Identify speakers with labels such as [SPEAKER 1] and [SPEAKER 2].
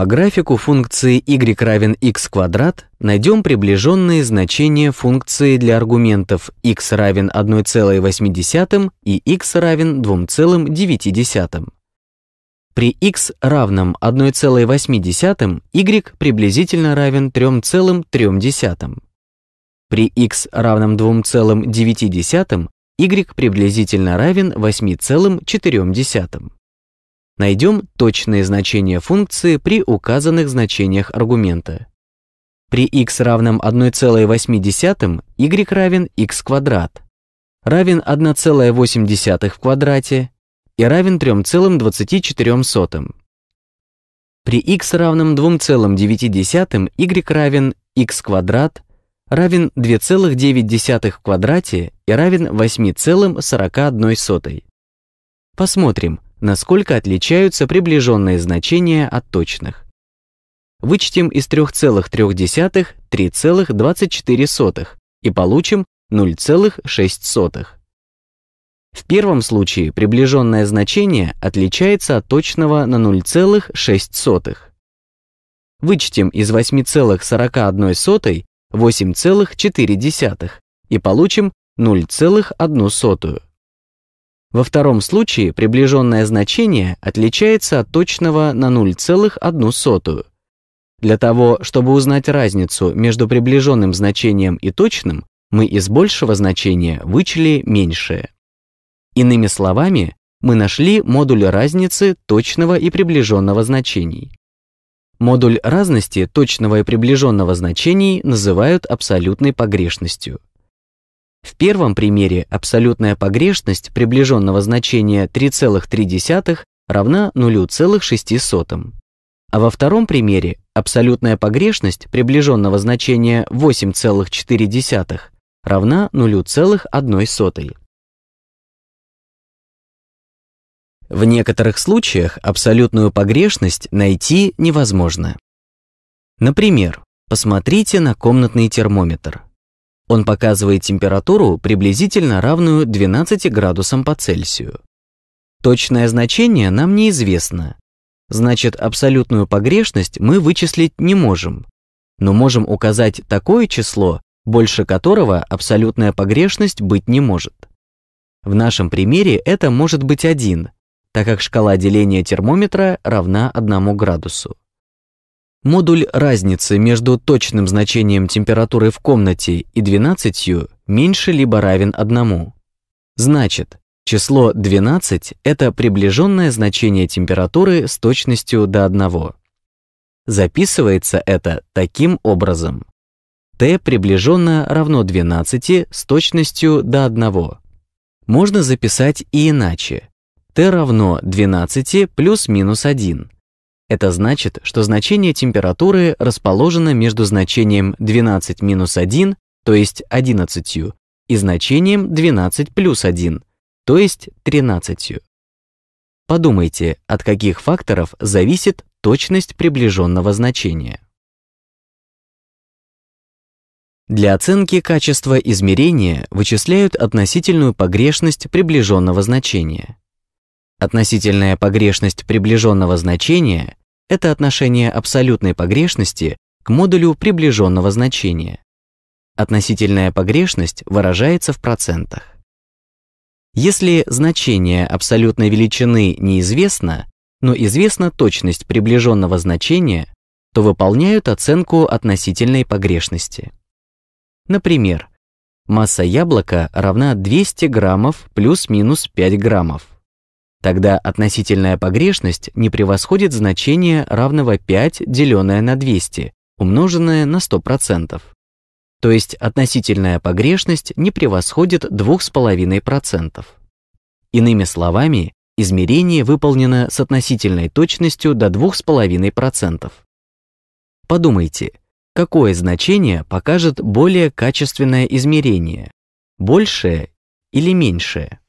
[SPEAKER 1] По графику функции y равен x квадрат найдем приближенные значения функции для аргументов x равен 1,8 и x равен 2,9. При x равном 1,8 y приблизительно равен 3,3. При x равном 2,9 y приблизительно равен 8,4. Найдем точные значения функции при указанных значениях аргумента. При x равном 1,8 y равен x квадрат, равен 1,8 в квадрате и равен 3,24. При x равном 2,9 y равен x квадрат, равен 2,9 в квадрате и равен 8,41. Посмотрим, насколько отличаются приближенные значения от точных. Вычтем из 3,3 3,24 и получим 0,6. В первом случае приближенное значение отличается от точного на 0,6. Вычтем из 8,41 8,4 и получим 0,1. Во втором случае приближенное значение отличается от точного на 0,1. Для того, чтобы узнать разницу между приближенным значением и точным, мы из большего значения вычли меньшее. Иными словами, мы нашли модуль разницы точного и приближенного значений. Модуль разности точного и приближенного значений называют абсолютной погрешностью. В первом примере абсолютная погрешность приближенного значения 3,3 равна 0,6. А во втором примере абсолютная погрешность приближенного значения 8,4 равна 0,1. В некоторых случаях абсолютную погрешность найти невозможно. Например, посмотрите на комнатный термометр. Он показывает температуру приблизительно равную 12 градусам по Цельсию. Точное значение нам неизвестно. Значит, абсолютную погрешность мы вычислить не можем. Но можем указать такое число, больше которого абсолютная погрешность быть не может. В нашем примере это может быть 1, так как шкала деления термометра равна 1 градусу. Модуль разницы между точным значением температуры в комнате и 12 меньше либо равен 1. Значит, число 12 – это приближенное значение температуры с точностью до 1. Записывается это таким образом. t приближенно равно 12 с точностью до 1. Можно записать и иначе. T равно 12 плюс-минус 1 это значит, что значение температуры расположено между значением 12 минус 1, то есть 11, и значением 12 плюс 1, то есть 13. Подумайте, от каких факторов зависит точность приближенного значения. Для оценки качества измерения вычисляют относительную погрешность приближенного значения. Относительная погрешность приближенного значения это отношение абсолютной погрешности к модулю приближенного значения. Относительная погрешность выражается в процентах. Если значение абсолютной величины неизвестно, но известна точность приближенного значения, то выполняют оценку относительной погрешности. Например, масса яблока равна 200 граммов плюс-минус 5 граммов. Тогда относительная погрешность не превосходит значение равного 5 деленное на 200, умноженное на 100%. То есть относительная погрешность не превосходит 2,5%. Иными словами, измерение выполнено с относительной точностью до 2,5%. Подумайте, какое значение покажет более качественное измерение, большее или меньшее?